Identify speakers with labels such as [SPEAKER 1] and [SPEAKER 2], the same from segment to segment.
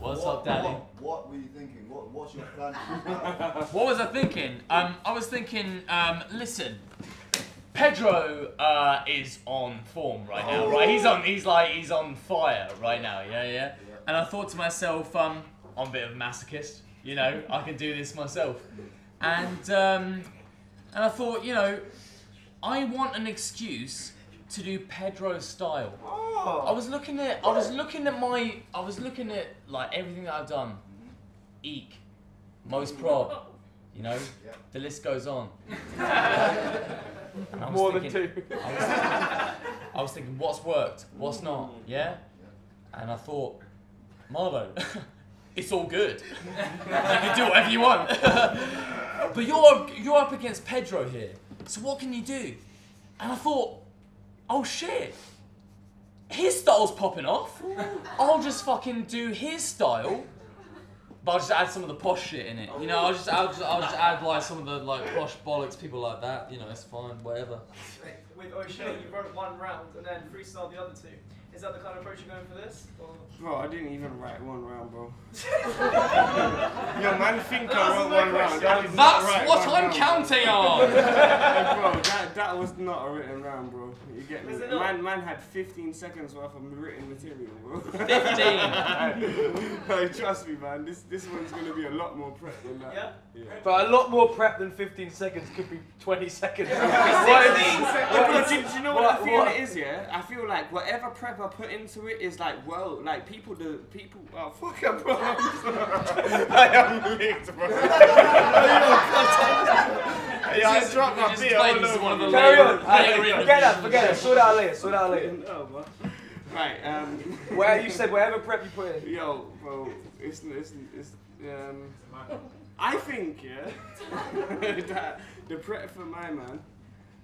[SPEAKER 1] What's
[SPEAKER 2] what,
[SPEAKER 1] up, Daddy?
[SPEAKER 2] What, what were you thinking? What, what's your plan?
[SPEAKER 1] What was I thinking? Um, I was thinking, um, listen, Pedro uh, is on form right now, right? He's on, he's like, he's on fire right now, yeah, yeah. And I thought to myself, um, I'm a bit of a masochist, you know, I can do this myself. And um, and I thought, you know, I want an excuse to do Pedro style. Oh. I was looking at, I was looking at my, I was looking at like everything that I've done. Eek, most prob, you know, yeah. the list goes on. And I was
[SPEAKER 3] More than two.
[SPEAKER 1] I was, thinking, I was thinking, what's worked, what's not, yeah? And I thought, Marlo, it's all good. You can do whatever you want. but you're you're up against Pedro here. So what can you do? And I thought, oh shit. His style's popping off. I'll just fucking do his style. But I'll just add some of the posh shit in it. You know, I'll just I'll just, I'll just add like some of the like posh bollocks, people like that. You know, it's fine, whatever.
[SPEAKER 4] With O'Shea, you wrote one round and then freestyle the other two. Is that the kind of approach you're going for this? Or?
[SPEAKER 3] Bro, I didn't even write one round, bro. Yo, man, think I wrote one round. I did not
[SPEAKER 1] That's
[SPEAKER 3] write
[SPEAKER 1] what
[SPEAKER 3] one
[SPEAKER 1] I'm
[SPEAKER 3] round.
[SPEAKER 1] counting on.
[SPEAKER 3] Hey, bro, that, that was not a written round, bro. You get me?
[SPEAKER 4] Is it not?
[SPEAKER 3] Man, man had 15 seconds worth of written material, bro.
[SPEAKER 1] 15.
[SPEAKER 3] Hey, trust me, man. This this one's gonna be a lot more prep than that.
[SPEAKER 4] Yeah?
[SPEAKER 5] But a lot more prep than 15 seconds could be 20 seconds.
[SPEAKER 3] Yeah, bro, do, do you know what,
[SPEAKER 5] What-
[SPEAKER 3] I feel
[SPEAKER 5] what?
[SPEAKER 3] it is? Yeah, I feel like whatever prep I put into it is like, well, like people, the people. Oh fuck, up, bro. I'm sorry. I am licked, bro. yeah, I dropped my beer all over
[SPEAKER 1] one of the
[SPEAKER 3] me.
[SPEAKER 5] Carry on.
[SPEAKER 1] Later
[SPEAKER 5] Alright,
[SPEAKER 1] in-
[SPEAKER 5] forget that, forget that. Sort it out later, sort it out later.
[SPEAKER 3] No, bro. Right, um.
[SPEAKER 5] Where you said whatever prep you put in.
[SPEAKER 3] Yo, bro, it's it's it's um. I think yeah that the prep for my man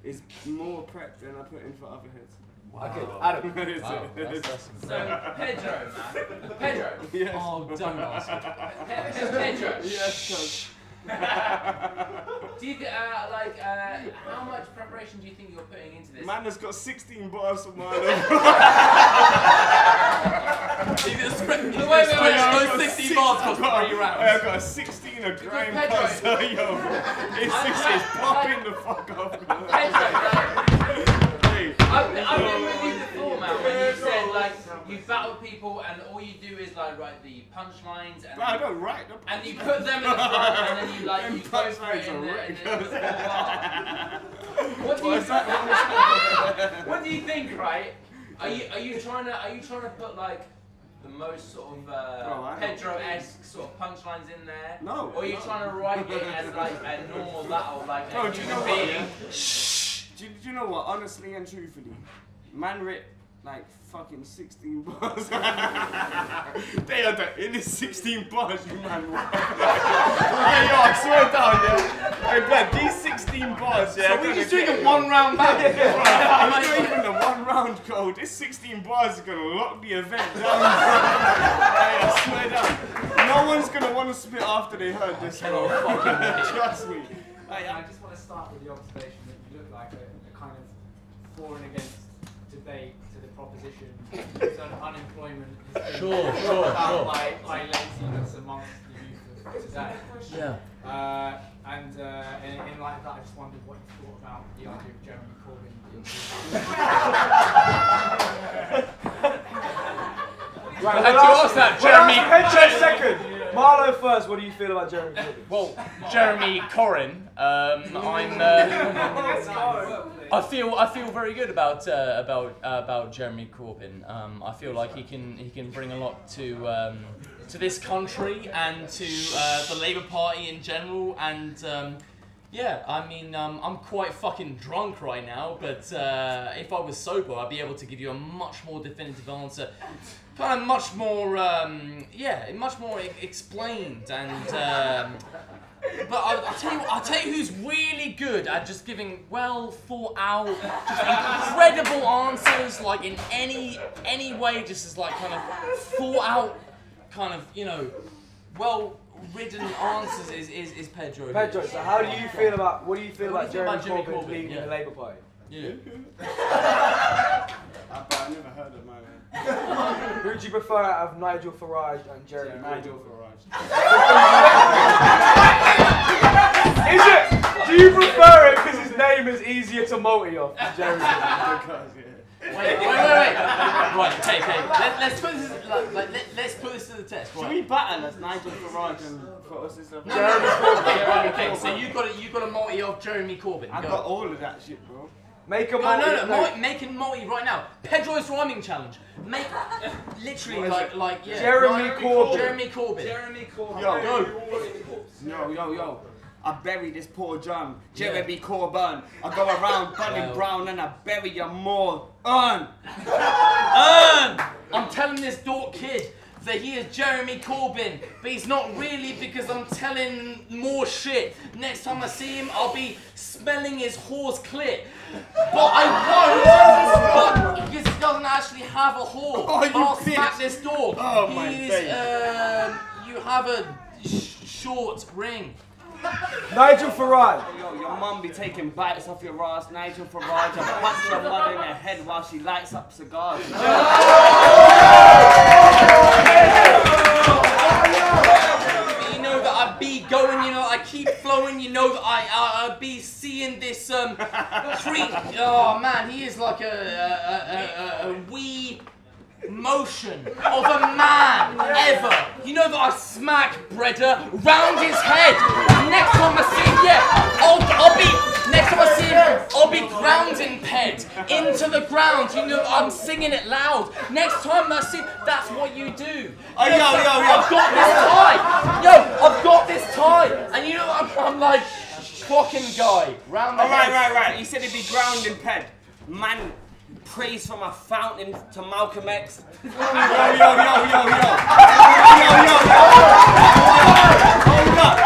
[SPEAKER 3] is more prep than I put in for other heads.
[SPEAKER 5] Okay, Adam.
[SPEAKER 3] That's
[SPEAKER 1] Wow,
[SPEAKER 3] it.
[SPEAKER 1] that's, that's
[SPEAKER 6] So, Pedro, man. Pedro.
[SPEAKER 3] Yes.
[SPEAKER 1] Oh, don't ask.
[SPEAKER 6] Pe- Pedro.
[SPEAKER 3] Yes, coach.
[SPEAKER 6] Do you th- uh, like uh, how much preparation do you think you're putting into this?
[SPEAKER 3] Man has got 16 bars for Marlon.
[SPEAKER 1] The
[SPEAKER 6] wait, wait,
[SPEAKER 1] those
[SPEAKER 6] wait.
[SPEAKER 1] 60 bars three I've
[SPEAKER 3] got a 16 of cuss, so yo, it's six is popping the fuck off.
[SPEAKER 6] I've been with you before, man. When you said like you battle people and all you do is like write the punchlines and
[SPEAKER 3] I don't write the
[SPEAKER 6] and you put them in the front and then you like you go for it in
[SPEAKER 3] are
[SPEAKER 6] the, in the,
[SPEAKER 3] right.
[SPEAKER 6] in the full bar. What do you
[SPEAKER 3] What's
[SPEAKER 6] what do you think, right? Are you are you trying to are you trying to put like the most sort of uh,
[SPEAKER 3] don't-
[SPEAKER 6] Pedro-esque sort of punchlines in there?
[SPEAKER 3] No,
[SPEAKER 6] Or are you
[SPEAKER 3] no.
[SPEAKER 6] trying to write it as like a normal battle, like
[SPEAKER 3] Bro,
[SPEAKER 6] a
[SPEAKER 3] do you
[SPEAKER 6] human
[SPEAKER 3] know what?
[SPEAKER 6] being?
[SPEAKER 3] Do you, do you know what? Honestly and truthfully, man writ like fucking 16 bars. they are the in this 16 bars, you man. hey, yo, I swear down, yeah. Hey, blood, these 16 bars, yeah.
[SPEAKER 1] So we're just doing a one round battle.
[SPEAKER 3] It's not even the one round code. This 16 bars is gonna lock the event down. hey, I swear down. No one's gonna want to spit after they heard this. bro. Trust me. Hey,
[SPEAKER 7] I
[SPEAKER 3] I-
[SPEAKER 7] just want to start with the observation that you look like a, a kind of for and against debate to the proposition that unemployment is
[SPEAKER 1] Sure,
[SPEAKER 7] brought
[SPEAKER 1] sure,
[SPEAKER 7] about
[SPEAKER 1] sure.
[SPEAKER 7] By, by laziness amongst the youth of today.
[SPEAKER 1] Yeah.
[SPEAKER 7] Uh, and uh, in, in light of that, I just wondered what you thought about the idea of Jeremy Corbyn
[SPEAKER 5] Right, we'll
[SPEAKER 1] you asked that, Jeremy-
[SPEAKER 5] Pedro second. Marlo first. What do you feel about Jeremy Corbyn?
[SPEAKER 1] Well, Jeremy Corin, um, I'm. Uh, I feel I feel very good about uh, about uh, about Jeremy Corbyn. Um, I feel like he can he can bring a lot to um, to this country and to uh, the Labour Party in general. And um, yeah, I mean um, I'm quite fucking drunk right now, but uh, if I was sober, I'd be able to give you a much more definitive answer. Kind of much more, um, yeah, much more explained and. Um, but I'll, I'll tell you, I'll tell you who's really good at just giving well thought out, just incredible answers, like in any any way, just as like kind of thought out. kind of you know well ridden answers is, is, is Pedro.
[SPEAKER 5] Pedro, so how do you feel about what do you feel
[SPEAKER 1] What do
[SPEAKER 5] about
[SPEAKER 1] you think
[SPEAKER 5] Jeremy
[SPEAKER 1] about Jeremy
[SPEAKER 5] Corbyn,
[SPEAKER 1] Corbyn?
[SPEAKER 5] leaving
[SPEAKER 1] Yeah.
[SPEAKER 5] the Labour Party?
[SPEAKER 1] Yeah.
[SPEAKER 3] I, but I never heard of my
[SPEAKER 5] Who do you prefer out of Nigel Farage and Jeremy
[SPEAKER 3] Nigel
[SPEAKER 5] Corbyn?
[SPEAKER 3] Farage.
[SPEAKER 5] Is it? Do you prefer it because his name is easier to multi off Jeremy
[SPEAKER 3] Because, yeah.
[SPEAKER 1] Wait, wait, wait, wait. right, okay, okay. Let, let's put this like, like let, let's put this to the test.
[SPEAKER 3] Should we battle as Nigel Farage and for us is a
[SPEAKER 5] Jeremy Corbyn.
[SPEAKER 1] Okay, right, okay, so you got a, you got a multi of Jeremy Corbyn.
[SPEAKER 3] I
[SPEAKER 1] Go.
[SPEAKER 3] got all of that shit, bro.
[SPEAKER 5] Make a
[SPEAKER 1] No,
[SPEAKER 5] multi.
[SPEAKER 1] no, no, multi, make a multi right now. Pedro's rhyming challenge. Make literally like like yeah.
[SPEAKER 5] Jeremy Corbyn.
[SPEAKER 1] Jeremy Corbyn.
[SPEAKER 6] Jeremy Corbyn.
[SPEAKER 3] Yo,
[SPEAKER 1] Go.
[SPEAKER 3] Yo, yo, yo. I bury this poor drum, Jeremy Corbyn. I go around Bunny
[SPEAKER 1] Wow.
[SPEAKER 3] Brown and I bury you more. On!
[SPEAKER 1] Earn! I'm telling this dork kid that he is Jeremy Corbyn, but he's not really because I'm telling more shit. Next time I see him, I'll be smelling his whore's clit. But I won't, but because he doesn't actually have a whore.
[SPEAKER 3] Oh, you
[SPEAKER 1] I'll
[SPEAKER 3] bitch.
[SPEAKER 1] smack this dog.
[SPEAKER 3] Oh, my days.
[SPEAKER 1] um, you have a sh- short ring.
[SPEAKER 5] Nigel Farage.
[SPEAKER 3] Yo, your mum be taking bites off your ass, Nigel Farage. I punch your mother in the head while she lights up cigars.
[SPEAKER 1] You know that I be going, you know, I keep flowing, you know that I, I, I be seeing this um creep. Oh man, he is like a, a, a, a, a wee motion of a man ever. You know that I smack Breda round his head. Next time I see him, yeah, I'll, I'll be. Next time I see him, I'll be grounding Ped into the ground. You know, I'm singing it loud. Next time I see, that's what you do.
[SPEAKER 3] Oh, yo, yo, yo.
[SPEAKER 1] I've got this tie. Yo, I've got this tie. And you know, I'm, I'm like, fucking guy. Round the
[SPEAKER 3] right,
[SPEAKER 1] head.
[SPEAKER 3] right, right. He said he'd be grounding ped. Man prays from a fountain to Malcolm X. Yo, yo, yo, yo, yo. Yo, yo, yo. Hold up.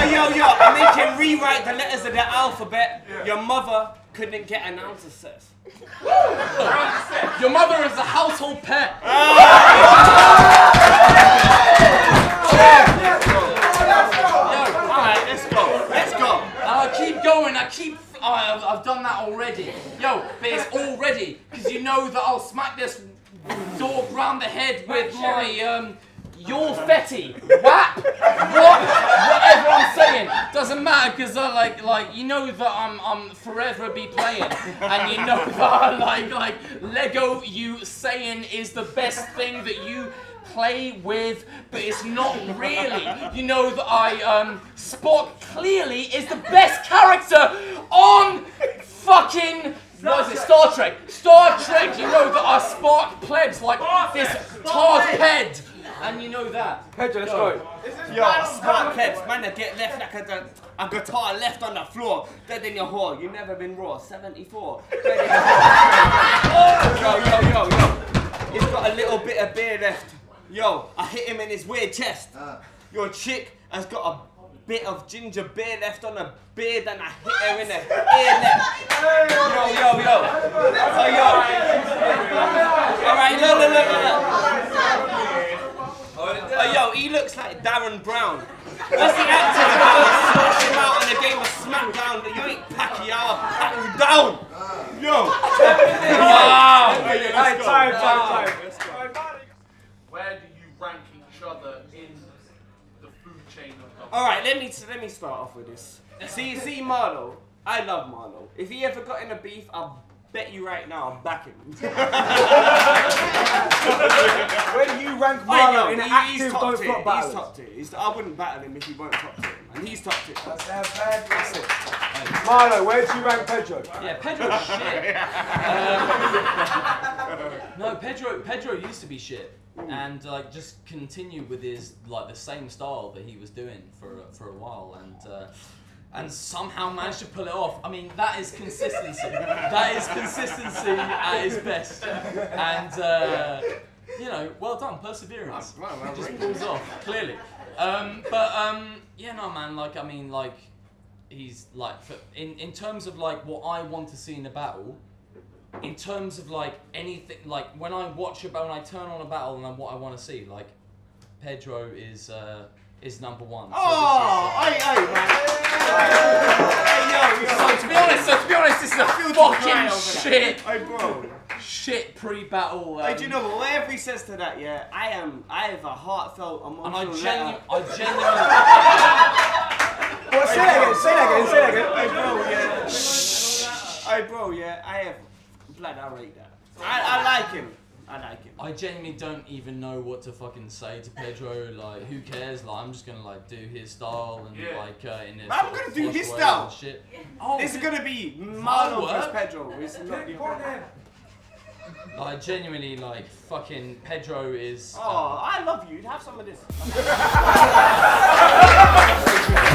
[SPEAKER 3] Oh, yo, yo. And they can rewrite the letters of the alphabet. Your mother couldn't get an answer set.
[SPEAKER 1] Your mother is a household pet.
[SPEAKER 3] All right, let's go. Let's go.
[SPEAKER 1] I keep going, I keep. Oh, I've, I've done that already. Yo, but it's already, because you know that I'll smack this dog round the head with my, um, your fetty. Whap! What? Whatever I'm saying. Doesn't matter, because I like, like, you know that I'm, I'm forever be playing. And you know that I like, like, Lego you saying is the best thing that you play with, but it's not really. You know that I, um, Spock clearly is the best character on fucking. What is it? Star Trek. Star Trek. You know that I Spock plebs like this Tard Ped, and you know that.
[SPEAKER 5] Pedro, let's go.
[SPEAKER 3] Yo, smart plebs, man, that get left like a, a guitar left on the floor. Dead in your whore. You never been raw. 74. Dead in your whore. yo, yo, yo, yo. He's got a little bit of beer left. Yo, I hit him in his weird chest.
[SPEAKER 2] Ah.
[SPEAKER 3] Your chick has got a bit of ginger beer left on her beard and I hit her in the ear left. Yo, yo, yo. Oh, yo. Alright, no, no, no, no, no. Oh, yo, he looks like Derren Brown. What's the actor that smash him out in the game of SmackDown that you ain't Pacquiao, I'll you down. Yo.
[SPEAKER 1] Wow.
[SPEAKER 5] Alright, time, time, time.
[SPEAKER 6] Where do you rank each other in the food chain of
[SPEAKER 3] All right, let me let me start off with this. See, see, Marlo. I love Marlo. If he ever got in a beef, I'll bet you right now I'm backing him.
[SPEAKER 5] Where do you rank
[SPEAKER 3] I
[SPEAKER 5] Marlo in
[SPEAKER 3] he-
[SPEAKER 5] an
[SPEAKER 3] he's
[SPEAKER 5] active
[SPEAKER 3] top
[SPEAKER 5] don't
[SPEAKER 3] tier.
[SPEAKER 5] flop
[SPEAKER 3] He's top tier. He's, I wouldn't battle him if he weren't top tier, and he's top tier.
[SPEAKER 5] That's it. Marlo, where do you rank Pedro?
[SPEAKER 1] Yeah, Pedro's shit. Um, no, Pedro. Pedro used to be shit, and like just continue with his like the same style that he was doing for for a while, and. Uh, and somehow managed to pull it off. I mean, that is consistency. that is consistency at its best. And, uh, you know, well done, perseverance.
[SPEAKER 3] Well, well,
[SPEAKER 1] just pulls off, clearly. Um, but, um, yeah, no, man, like, I mean, like, he's, like, for, in, in terms of, like, what I want to see in a battle, in terms of, like, anything, like, when I watch a battle, when I turn on a battle and then what I want to see, like, Pedro is uh, is number one. So
[SPEAKER 3] Oh, hey, hey, man. Hey, yo, yo.
[SPEAKER 1] So to be honest, so to be honest, this is a
[SPEAKER 3] feel to cry over
[SPEAKER 1] fucking shit,
[SPEAKER 3] Hey, bro.
[SPEAKER 1] shit pre-battle. Um,
[SPEAKER 3] Hey, do you know what? Whatever he says to that, yeah, I am. I have a heartfelt,
[SPEAKER 1] And
[SPEAKER 3] emotional
[SPEAKER 1] I
[SPEAKER 3] letter.
[SPEAKER 1] genuinely, I genuinely.
[SPEAKER 5] Well, say that again. Say that again. Say that again.
[SPEAKER 3] Hey, bro, yeah. Hey, bro, yeah. I have. Blood, I rate that. I, I like him. I like him.
[SPEAKER 1] I genuinely don't even know what to fucking say to Pedro. Like, who cares? Like, I'm just gonna like do his style and
[SPEAKER 3] Yeah.
[SPEAKER 1] like uh, in this.
[SPEAKER 3] I'm gonna do his style.
[SPEAKER 1] and Shit. Oh,
[SPEAKER 3] This is gonna be Marlon
[SPEAKER 1] work.
[SPEAKER 3] versus Pedro. It's not the
[SPEAKER 1] like genuinely like fucking Pedro is.
[SPEAKER 3] Oh, I love you. Have some of this.